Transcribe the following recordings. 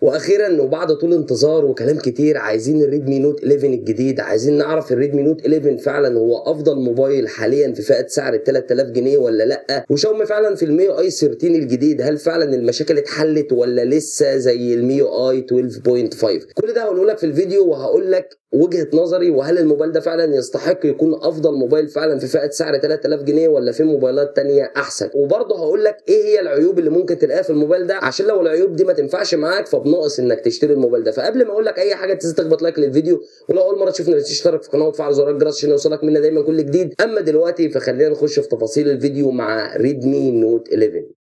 وأخيرا وبعد طول انتظار وكلام كتير عايزين ال Redmi Note 11 الجديد عايزين نعرف ال Redmi Note 11 فعلا هو أفضل موبايل حاليا في فئة سعر ال 3000 جنيه ولا لأ؟ وشاومي فعلا في ال MIUI 13 الجديد هل فعلا المشاكل اتحلت ولا لسه زي ال MIUI 12.5 كل ده هقوله لك في الفيديو وهقول لك وجهة نظري وهل الموبايل ده فعلا يستحق يكون أفضل موبايل فعلا في فئة سعر 3000 جنيه ولا في موبايلات تانية أحسن؟ وبرضه هقول لك إيه هي العيوب اللي ممكن تلاقيها في الموبايل ده؟ عشان لو العيوب دي ما تنفعش معاك فبناقص إنك تشتري الموبايل ده. فقبل ما أقول لك أي حاجة تنسى تخبط like للفيديو ولو أول مرة تشوفنا تشترك في القناه وتفعل زر الجرس عشان يوصلك منا دايما كل جديد. أما دلوقتي فخلينا نخش في تفاصيل الفيديو مع Redmi Note 11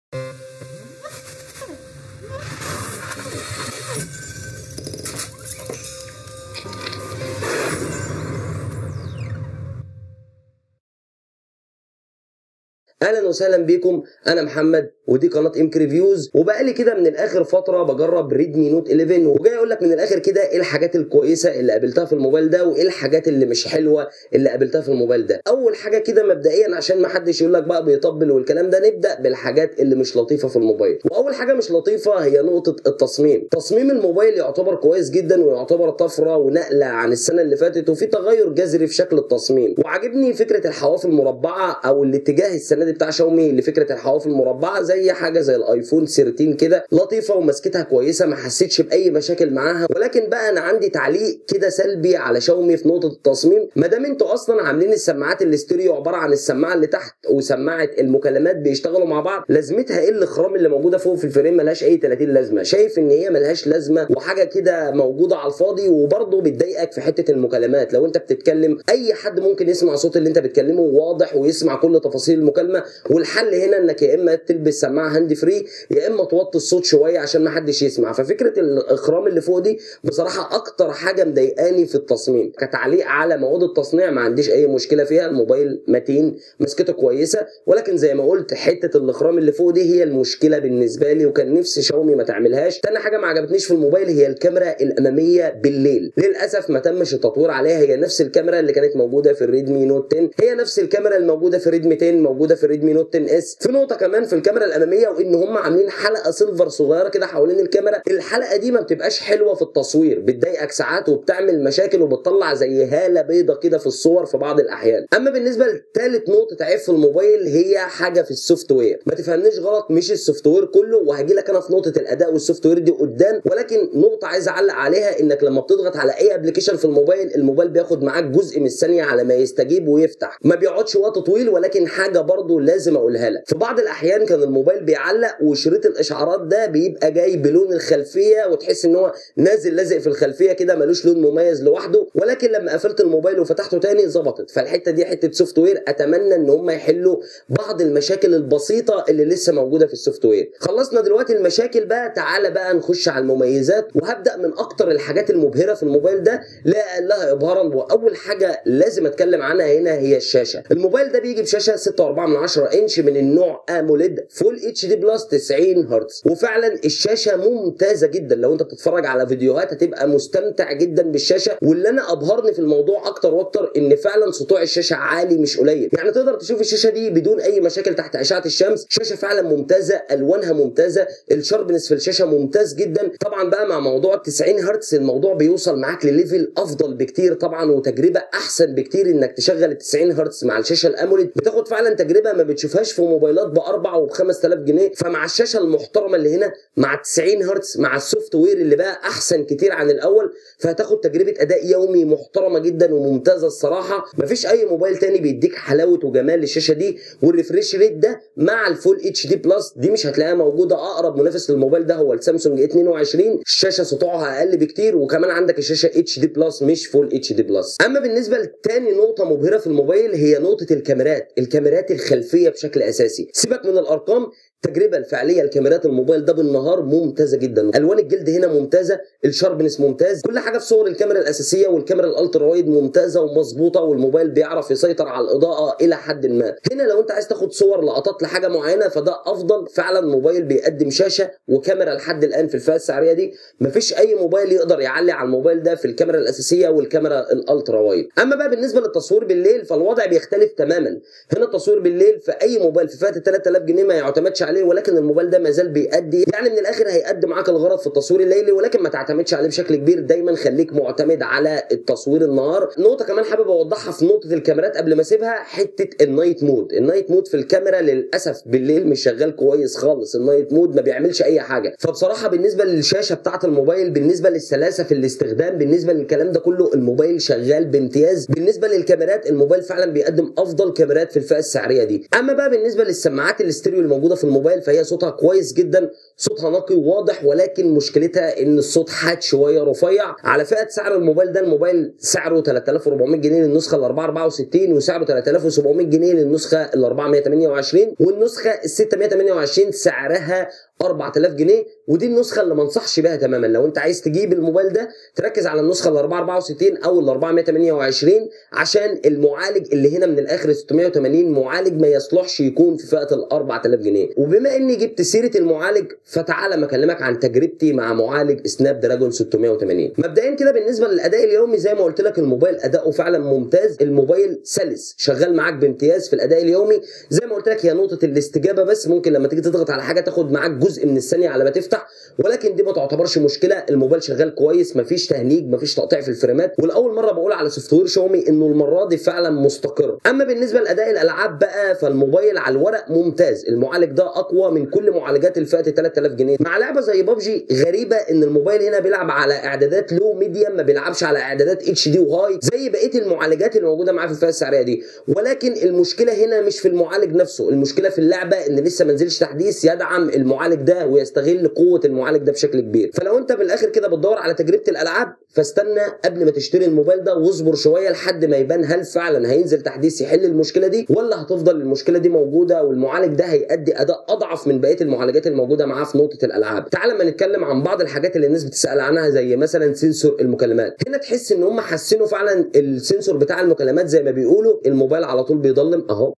أهلا وسهلا بيكم أنا محمد ودي قناة أمك Reviews. وبقالي كده من الآخر فترة بجرب Redmi Note 11 وجاي أقول لك من الآخر كده إيه الحاجات الكويسة اللي قابلتها في الموبايل ده وايه الحاجات اللي مش حلوة اللي قابلتها في الموبايل ده. أول حاجة كده مبدئيا عشان ما حدش يقول لك بقى بيطبل والكلام ده نبدأ بالحاجات اللي مش لطيفة في الموبايل. وأول حاجة مش لطيفة هي نقطة التصميم. تصميم الموبايل يعتبر كويس جدا ويعتبر طفرة ونقلة عن السنة اللي فاتت وفي تغير جذري في شكل التصميم. وعاجبني فكرة الحواف المربعة أو الاتجاه السنة دي بتاع شاومي لفكرة الحواف المربعة زي حاجة زي الآيفون 13 كده لطيفة ومسكتها كويسة ما حسيتش بأي مشاكل معاها. ولكن بقى أنا عندي تعليق كده سلبي على شاومي في نقطة التصميم. ما دام أنتوا أصلا عاملين السماعات الاستيريو عبارة عن السماعة اللي تحت وسماعة المكالمات بيشتغلوا مع بعض لازمتها إيه الإخرام اللي موجودة فوق في ال frame؟ ملهاش أي 30 لازمة. شايف إن هي ملهاش لازمة وحاجة كده موجودة على الفاضي وبرضه بتضايقك في حتة المكالمات. لو أنت بتتكلم أي حد ممكن يسمع صوت اللي أنت بتكلمه واضح ويسمع كل تفاصيل المكالمة. والحل هنا انك يا اما تلبس سماعة hand free يا اما توطي الصوت شوية عشان ما حدش يسمع. ففكرة الإخرام اللي فوق دي بصراحة أكتر حاجة مضايقاني في التصميم. كتعليق على مواد التصنيع ما عنديش أي مشكلة فيها الموبايل متين مسكته كويسة. ولكن زي ما قلت حتة الإخرام اللي فوق دي هي المشكلة بالنسبة لي وكان نفسي شاومي ما تعملهاش. تاني حاجة ما عجبتنيش في الموبايل هي الكاميرا الأمامية بالليل. للأسف ما تمش التطوير عليها. هي نفس الكاميرا اللي كانت موجودة في ال Redmi Note 10 هي نفس الكاميرا الموجودة في ال Redmi 10 موجودة في ال Redmi Note 10S في نقطة كمان في الكاميرا الأمامية وإن هم عاملين حلقة silver صغيرة كده حوالين الكاميرا. الحلقة دي ما بتبقاش حلوة في التصوير بتضايقك ساعات وبتعمل مشاكل وبتطلع زي هالة بيضة كده في الصور في بعض الأحيان. أما بالنسبة لثالث نقطة عيب في الموبايل هي حاجة في ال software. ما تفهمنيش غلط مش ال software كله وهجي لك أنا في نقطة الأداء وال software دي قدام. ولكن نقطة عايز أعلق عليها إنك لما بتضغط على أي application في الموبايل الموبايل بياخد معاك جزء من الثانية على ما يستجيب ويفتح. ما بيقعدش وقت طويل ولكن حاجة برضو لازم اقولها لك. في بعض الأحيان كان الموبايل بيعلق وشريط الإشعارات ده بيبقى جاي بلون الخلفية وتحس إن هو نازل لازق في الخلفية كده ملوش لون مميز لوحده. ولكن لما قفلت الموبايل وفتحته تاني ظبطت. فالحتة دي حتة software أتمنى إن هم يحلوا بعض المشاكل البسيطة اللي لسه موجودة في ال software خلصنا دلوقتي المشاكل بقى. تعالى بقى نخش على المميزات. وهبدأ من أكتر الحاجات المبهرة في الموبايل ده. لأقلها إبهارا وأول حاجة لازم أتكلم عنها هنا هي الشاشة. الموبايل ده بيجي بشاشة 6.4 انش من النوع AMOLED Full HD Plus 90 هرتز. وفعلا الشاشة ممتازة جدا. لو انت بتتفرج على فيديوهات هتبقى مستمتع جدا بالشاشة. واللي أنا أبهرني في الموضوع أكتر وأكتر إن فعلا سطوع الشاشة عالي مش قليل. يعني تقدر تشوف الشاشة دي بدون أي مشاكل تحت إشعة الشمس. شاشة فعلا ممتازة ألوانها ممتازة ال sharpness في الشاشة ممتاز جدا. طبعا بقى مع موضوع ال 90 هرتز الموضوع بيوصل معاك لل level أفضل بكتير طبعا وتجربة أحسن بكتير إنك تشغل ال 90 هرتز مع الشاشة ال AMOLED. بتاخد فعلا تجربة ما بتشوفهاش في موبايلات ب 4 وب 5000 جنيه فمع الشاشة المحترمة اللي هنا مع 90 هرتز مع ال software اللي بقى أحسن كتير عن الأول فهتاخد تجربة أداء يومي محترمة جدا وممتازة الصراحة. مفيش أي موبايل تاني بيديك حلاوة وجمال للشاشة دي وال refresh rate ده مع ال Full HD Plus دي مش هتلاقيها موجودة. أقرب منافس للموبايل ده هو السامسونج 22 الشاشة سطوعها أقل بكتير وكمان عندك الشاشة HD Plus مش Full HD Plus أما بالنسبة لتاني نقطة مبهرة في الموبايل هي نقطة الكاميرات الكاميرات الخلفية. بشكل أساسي. سيبك من الأرقام التجربة الفعلية لكاميرات الموبايل ده بالنهار ممتازة جدا. ألوان الجلد هنا ممتازة ال sharpness ممتاز كل حاجة في صور الكاميرا الأساسية والكاميرا ال ultra wide ممتازة ومظبوطة والموبايل بيعرف يسيطر على الإضاءة إلى حد ما. هنا لو أنت عايز تاخد صور لقطات لحاجة معينة فده أفضل. فعلا موبايل بيقدم شاشة وكاميرا لحد الآن في الفئة السعرية دي. مفيش أي موبايل يقدر يعلي على الموبايل ده في الكاميرا الأساسية والكاميرا ال ultra wide أما بقى بالنسبة للتصوير بالليل فالوضع بيختلف تماما. هنا التصوير بالليل في أي موبايل في فئة 3000 جنيه ما يعتمدش عليه ولكن الموبايل ده ما زال بيأدي. يعني من الآخر هيأدي معاك الغرض في التصوير الليلي ولكن ما تعتمدش عليه بشكل كبير. دايما خليك معتمد على التصوير النهار. نقطة كمان حابب أوضحها في نقطة الكاميرات قبل ما أسيبها حتة ال night mode ال night mode في الكاميرا للأسف بالليل مش شغال كويس خالص. ال night mode ما بيعملش أي حاجة. فبصراحة بالنسبة للشاشة بتاعة الموبايل بالنسبة للسلاسة في الاستخدام بالنسبة للكلام ده كله الموبايل شغال بامتياز. بالنسبة للكاميرات الموبايل فعلا بيقدم أفضل كاميرات في الفئة السعرية دي. أما بقى بالنسبة للسماعات الاستيريو الموجودة في الموبايل فهي صوتها كويس جدا صوتها نقي وواضح ولكن مشكلتها إن الصوت حاد شوية رفيع. على فئة سعر الموبايل ده الموبايل سعره 3400 جنيه للنسخة ال 464 وسعره 3700 جنيه للنسخة ال 428 والنسخة ال 628 سعرها 4000 جنيه ودي النسخة اللي ما انصحش بيها تماما. لو انت عايز تجيب الموبايل ده تركز على النسخة ال 464 أو ال 428 عشان المعالج اللي هنا من الآخر 680 معالج ما يصلحش يكون في فئة ال 4000 جنيه. وبما إني جبت سيرة المعالج فتعالى ما أكلمك عن تجربتي مع معالج سناب دراجون 680 مبدئيا كده بالنسبة للأداء اليومي زي ما قلت لك الموبايل أداؤه فعلا ممتاز. الموبايل سلس شغال معاك بامتياز في الأداء اليومي. زي ما قلت لك هي نقطة الاستجابة بس. ممكن لما تيجي تضغط على حاجة تاخد معاك جزء من الثانية على ما تفتح ولكن دي ما تعتبرش مشكلة الموبايل شغال كويس مفيش تهنيج مفيش تقطيع في الفريمات ولاول مرة بقول على software شاومي إنه المرة دي فعلا مستقر. أما بالنسبة لأداء الألعاب بقى فالموبايل على الورق ممتاز المعالج ده أقوى من كل معالجات الفئة 3000 جنيه. مع لعبة زي بابجي غريبة إن الموبايل هنا بيلعب على إعدادات low medium ما بيلعبش على إعدادات اتش دي وهاي زي بقية المعالجات اللي موجودة معاه في الفئة السعرية دي. ولكن المشكلة هنا مش في المعالج نفسه المشكلة في اللعبة إن لسه ما نزلش تحديث يدعم المعالج ده ويستغل قوة المعالج ده بشكل كبير. فلو انت بالاخر كده بتدور على تجربة الألعاب فاستنى قبل ما تشتري الموبايل ده واصبر شوية لحد ما يبان هل فعلا هينزل تحديث يحل المشكلة دي ولا هتفضل المشكلة دي موجودة والمعالج ده هيأدي أداء أضعف من بقية المعالجات الموجودة معاه في نقطة الألعاب. تعال ما نتكلم عن بعض الحاجات اللي الناس بتسأل عنها زي مثلا sensor المكالمات. هنا تحس إن هم حسنوا فعلا ال sensor بتاع المكالمات زي ما بيقولوا الموبايل على طول بيضلم أهو.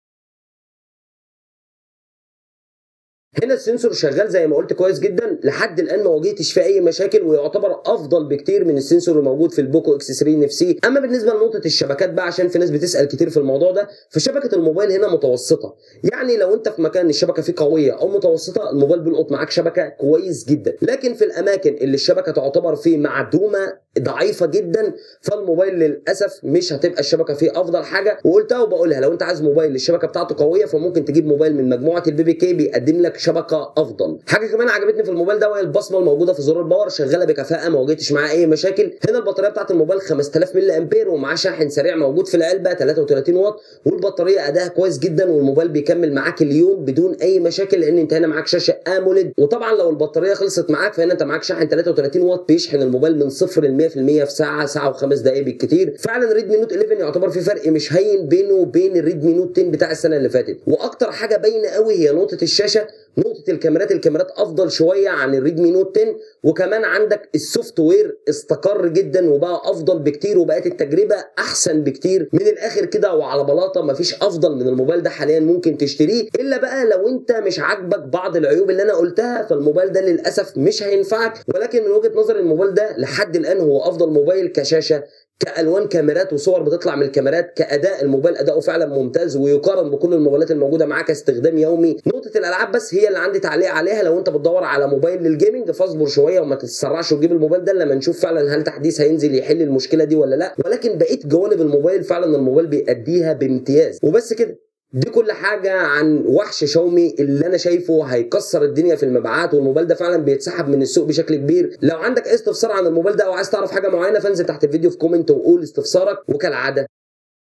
هنا ال sensor شغال زي ما قلت كويس جدا لحد الآن ما واجهتش فيه أي مشاكل ويعتبر أفضل بكتير من ال sensor الموجود في البوكو إكس 3 NFC أما بالنسبة لنقطة الشبكات بقى عشان في ناس بتسأل كتير في الموضوع ده فشبكة الموبايل هنا متوسطة. يعني لو أنت في مكان الشبكة فيه قوية أو متوسطة الموبايل بيلقط معاك شبكة كويس جدا. لكن في الأماكن اللي الشبكة تعتبر فيه معدومة ضعيفة جدا فالموبايل للأسف مش هتبقى الشبكة فيه أفضل حاجة. وقلتها وبقولها لو أنت عايز موبايل الشبكة بتاعته قوية فممكن تجيب موبايل من مجموعة ال BBK بيقدم لك شبكة أفضل. حاجة كمان عجبتني في الموبايل ده وهي البصمة الموجودة في زرار ال power شغالة بكفاءة ما واجهتش معاه أي مشاكل. هنا البطارية بتاعت الموبايل 5000 ملي أمبير ومعاه شاحن سريع موجود في العلبة 33 واط والبطارية أداها كويس جدا والموبايل بيكمل معاك اليوم بدون أي مشاكل لأن أنت هنا معاك شاشة AMOLED. وطبعا لو البطارية خلصت معاك فهنا أنت معاك شاحن 33 واط بيشحن الموبايل من 0 ل 100% في ساعة ساعة وخمس دقائق بالكتير. فعلا ريدمي نوت 11 يعتبر في فرق مش هين بينه وبين الريدمي نوت 10 بتاع السنة اللي فاتت. وأكتر حاجة باينة قوي هي نقطة الشاشة. نقطة الكاميرات الكاميرات أفضل شوية عن الريدمي نوت 10 وكمان عندك ال software استقر جدا وبقى أفضل بكتير وبقت التجربة أحسن بكتير. من الآخر كده وعلى بلاطة مفيش أفضل من الموبايل ده حاليا ممكن تشتريه. إلا بقى لو أنت مش عاجبك بعض العيوب اللي أنا قلتها فالموبايل ده للأسف مش هينفعك. ولكن من وجهة نظر الموبايل ده لحد الآن هو أفضل موبايل كشاشة كألوان كاميرات وصور بتطلع من الكاميرات كأداء الموبايل أداؤه فعلا ممتاز ويقارن بكل الموبايلات الموجودة معاك كاستخدام يومي. نقطة الألعاب بس هي اللي عندي تعليق عليها. لو أنت بتدور على موبايل لل gaming فاصبر شوية وما تتسرعش وتجيب الموبايل ده لما نشوف فعلا هل تحديث هينزل يحل المشكلة دي ولا لأ. ولكن بقيه جوانب الموبايل فعلا الموبايل بيأديها بامتياز. وبس كده. دي كل حاجة عن وحش شاومي اللي أنا شايفه هيكسر الدنيا في المبيعات والموبايل ده فعلا بيتسحب من السوق بشكل كبير. لو عندك أي استفسار عن الموبايل ده أو عايز تعرف حاجة معينة فانزل تحت الفيديو في comment وقول استفسارك. وكالعادة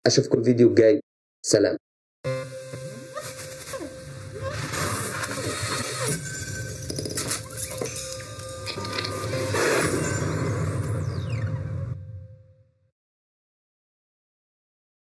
أشوفكم الفيديو الجاي. سلام.